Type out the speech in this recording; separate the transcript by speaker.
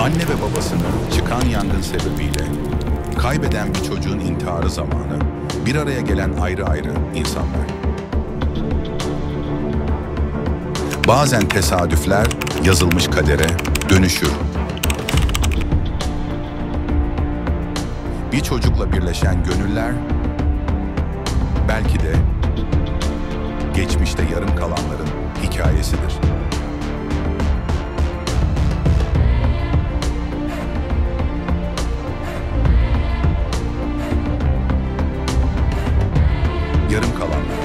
Speaker 1: Anne ve babasını çıkan yangın sebebiyle kaybeden bir çocuğun intiharı zamanı bir araya gelen ayrı ayrı insanlar. Bazen tesadüfler yazılmış kadere dönüşür. Bir çocukla birleşen gönüller belki de geçmişte yarım kalanların yarım kalanlar.